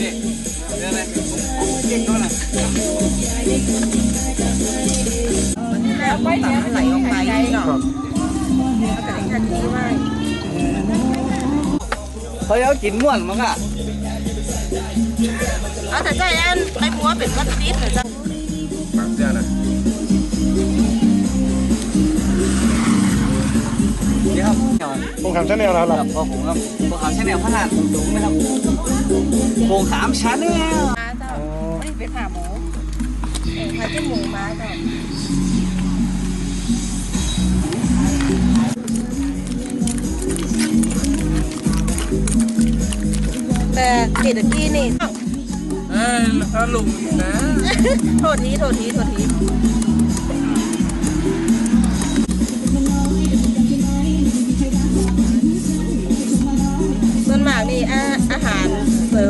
พี่เรื่องอะไรเก่งก็ล่ะแล้วก็ตามไหลออกไปเนาะแล้วก็ทันที ผมขำชาแนลแล้วคล่ะรับพอผมครับพอขามชาแนลพัฒนาสูงนะครับโป่งขามชาแนลมาเจ้าไม่ได้ไปผ่าหมูเออผ่าจิ้มหมูมาเจ้าแต่ติดตะกี้นี่ เอ้ยแล้วลุงนะ โทษทีโทษทีโทษที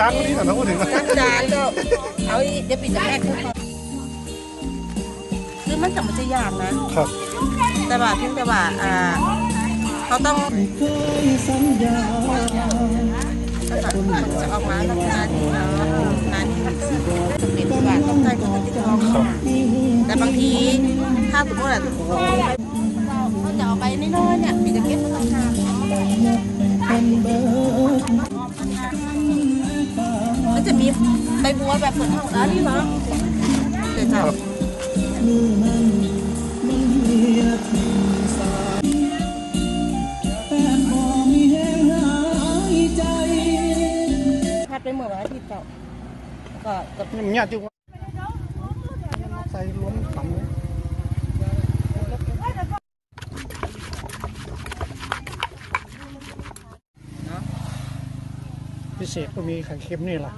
จับจานนี้แต่เราพูดถึงนะจักจานก็เอาอีเดี๋ยวปีจะแรกคือเขาคือมันจะมันจะยากนะครับ แต่ว่าเพียงแต่ว่าอ่าเขาต้องก็จะมันจะออกมาลักษณะนี้เนาะงานนี้จะเป็นว่าต้องใจของที่ท้องแต่บางทีถ้าสมมติว่าเขาจะเอาไปน้อยๆเนี่ยปีจะเก็บมาทำมัน จะมีใบบัวแบบเหมือนของร้านนี้เนาะเดี๋ยวจะพัดไปเมื่อวันอาทิตย์เจ้าก็ก็นี่มันยากจังวะใส่ล้วนฝังเลย พิเศษก็มีไข่เค็มนี่แหละ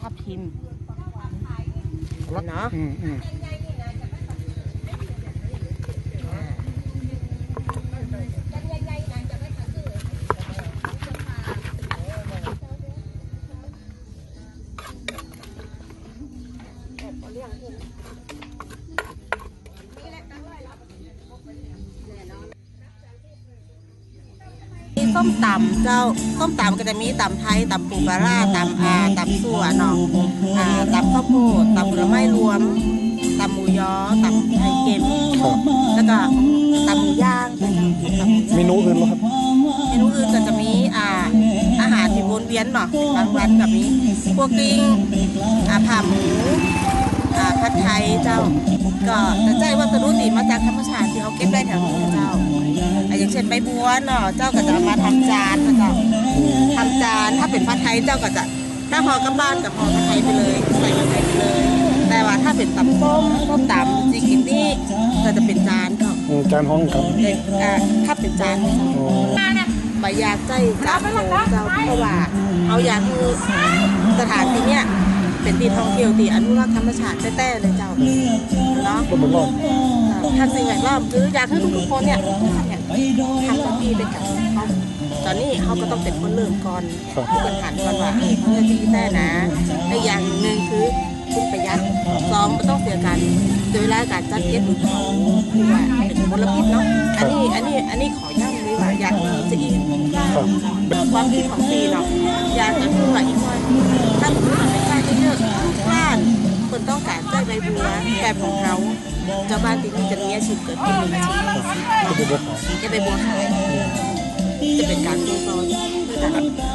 ทับทิมรักเนาะอืมอืม ส้มตำเจ้าส้มตำก็จะมีตำไทยตำปูปลาร้าตำอาตำสั่วเนาะอ่าตำข้าวโพดตำผลไม้รวมตำหมูยอตำไข่เค็มครับแล้วก็ตำหมูย่างตำหมูย่างเมนูอื่นเหรอครับเมนูอื่นก็จะมีอ่าอาหารที่วนเวียนเนาะบางวันก็มีพวกกิ้งอ่าผ่าหมูอ่า ผัดไทยเจ้า ก็จะใจวัสดุที่มาจากธรรมชาติที่เขาเก็บได้แถวนี้เจ้าอ่าอย่างเช่นใบบัวเนาะเจ้าก็จะเอามาทำจานนะเจ้าทำจานถ้าเป็นผัดไทยเจ้าก็จะถ้าห่อกลับบ้านกับห่อผัดไทยไปเลยใส่ผัดไทยไปเลย แต่ว่าถ้าเป็นตำส้มส้มตำจีกินนี่ก็จะเป็นจานเนาะอืมจานห้องครับเด็กอ่าถ้าเป็นจานเจ้าอ๋อใบยาใจจามโคเจ้าเพราะว่าเอาอยากคือสถานที่เนี้ย เป็นที่ท่องเที่ยวที่อนุรักษ์ธรรมชาติแต้ๆเลยเจ้าเนาะก็เหมือนรอบทางสิ่งแวดล้อมคืออยากให้ทุกๆคนเนี่ยเนี่ยทำความดีไปกับเขาตอนนี้เขาก็ต้องเป็นคนเริ่มก่อนเป็นฐานก่อนว่าเออเขาจะดีแต้นะและอย่างหนึ่งคือคุณประหยัดสองไม่ต้องเสียกันโดยเวลาการจัดเก็บหรือเขาคือว่าเป็นมลพิษเนาะอันนี้อันนี้อันนี้ขอย้ำเลยว่าอยากจะอีกครับความคิดของปีเนาะอยากจะพูดว่าอีกว่าถ้าสมมติเราไป คนต้องการใจใบบัวแบบของเขาเจ้าบ้านที่นี่จะมีอาชีพเกิดขึ้นหนึ่งอาชีพจะไปบัวขายจะเป็นการต้มตอ